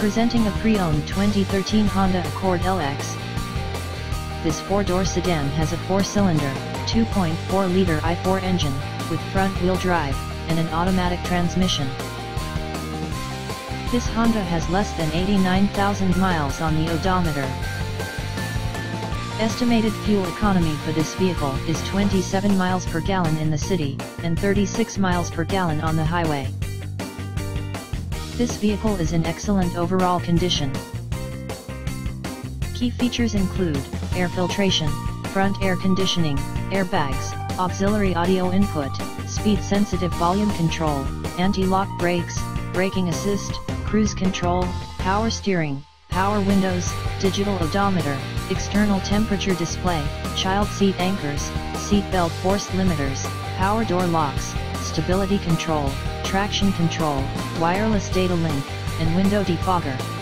Presenting a pre-owned 2013 Honda Accord LX. This four-door sedan has a four-cylinder, 2.4-liter i4 engine, with front-wheel drive, and an automatic transmission. This Honda has less than 89,000 miles on the odometer. Estimated fuel economy for this vehicle is 27 miles per gallon in the city, and 36 miles per gallon on the highway. This vehicle is in excellent overall condition. Key features include, air filtration, front air conditioning, airbags, auxiliary audio input, speed-sensitive volume control, anti-lock brakes, braking assist, cruise control, power steering, power windows, digital odometer, external temperature display, child seat anchors, seat belt force limiters, power door locks, stability control, traction control, wireless data link, and window defogger.